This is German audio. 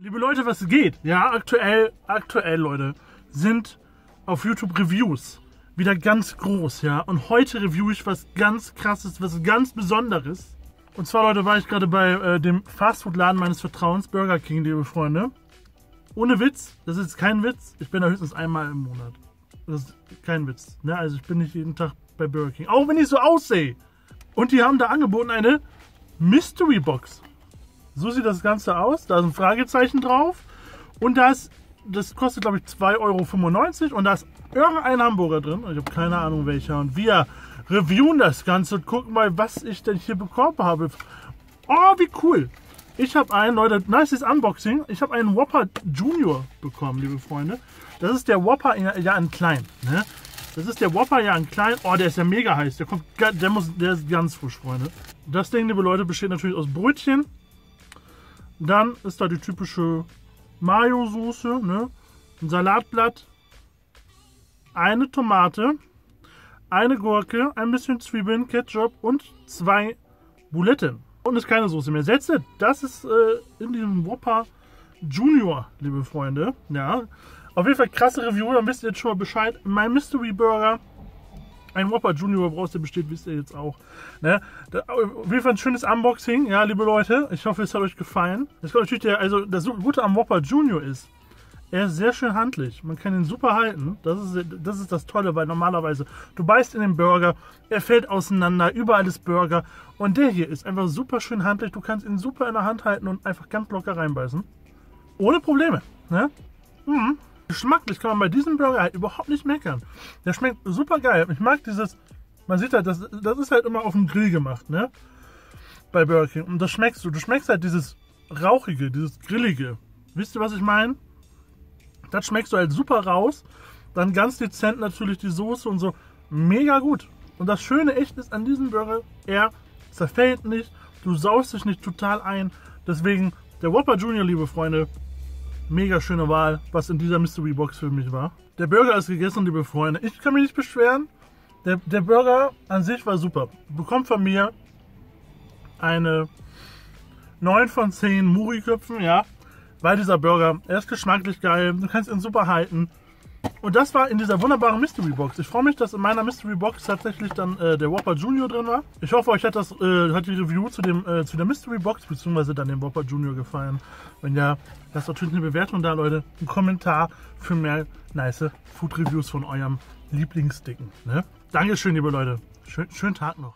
Liebe Leute, was geht? Ja, aktuell, aktuell, Leute, sind auf YouTube Reviews wieder ganz groß, ja. Und heute review ich was ganz krasses, was ganz Besonderes. Und zwar, Leute, war ich gerade bei äh, dem Fastfood-Laden meines Vertrauens, Burger King, liebe Freunde. Ohne Witz, das ist kein Witz, ich bin da höchstens einmal im Monat. Das ist kein Witz, ne? Also ich bin nicht jeden Tag bei Burger King, auch wenn ich so aussehe. Und die haben da angeboten eine Mystery Box. So sieht das Ganze aus. Da ist ein Fragezeichen drauf. Und da das kostet glaube ich 2,95 Euro. Und da ist irgendein Hamburger drin. Ich habe keine Ahnung welcher. Und wir reviewen das Ganze und gucken mal, was ich denn hier bekommen habe. Oh, wie cool. Ich habe einen, Leute, nice Unboxing. Ich habe einen Whopper Junior bekommen, liebe Freunde. Das ist der Whopper ja in klein. Ne? Das ist der Whopper ja in klein. Oh, der ist ja mega heiß. Der kommt, der muss, der ist ganz frisch, Freunde. Das Ding, liebe Leute, besteht natürlich aus Brötchen. Dann ist da die typische Mayo-Soße, ne? ein Salatblatt, eine Tomate, eine Gurke, ein bisschen Zwiebeln, Ketchup und zwei Buletten. Und ist keine Soße mehr. Setze, das ist äh, in diesem Whopper Junior, liebe Freunde. Ja, auf jeden Fall krasse Review, dann wisst ihr jetzt schon mal Bescheid. Mein Mystery Burger ein Whopper Junior Brauchst der besteht, wisst ihr jetzt auch. Ne? Da, auf jeden Fall ein schönes Unboxing, ja, liebe Leute. Ich hoffe, es hat euch gefallen. Das, natürlich der, also das Gute am Whopper Junior ist, er ist sehr schön handlich. Man kann ihn super halten. Das ist, das ist das Tolle, weil normalerweise du beißt in den Burger, er fällt auseinander, überall ist Burger. Und der hier ist einfach super schön handlich. Du kannst ihn super in der Hand halten und einfach ganz locker reinbeißen. Ohne Probleme. Ne? Mhm. Geschmacklich kann man bei diesem Burger halt überhaupt nicht meckern. Der schmeckt super geil. Ich mag dieses, man sieht halt, das, das ist halt immer auf dem Grill gemacht, ne? Bei Burger King. Und das schmeckst du. Du schmeckst halt dieses Rauchige, dieses Grillige. Wisst ihr, was ich meine? Das schmeckst du halt super raus. Dann ganz dezent natürlich die Soße und so. Mega gut. Und das Schöne echt ist an diesem Burger, er zerfällt nicht, du saust dich nicht total ein. Deswegen der Whopper Junior, liebe Freunde, Mega schöne Wahl, was in dieser Mystery Box für mich war. Der Burger ist gegessen, liebe Freunde. Ich kann mich nicht beschweren. Der, der Burger an sich war super. Bekommt von mir eine 9 von 10 Muri-Köpfen, ja. Weil dieser Burger, er ist geschmacklich geil. Du kannst ihn super halten. Und das war in dieser wunderbaren Mystery Box. Ich freue mich, dass in meiner Mystery Box tatsächlich dann äh, der Whopper Junior drin war. Ich hoffe, euch hat das äh, hat die Review zu dem äh, zu der Mystery Box bzw. dann dem Whopper Junior gefallen. Wenn ja, lasst natürlich eine Bewertung da, Leute. Ein Kommentar für mehr nice Food Reviews von eurem Lieblingsdicken. Ne? Dankeschön, liebe Leute. Schön, schönen Tag noch.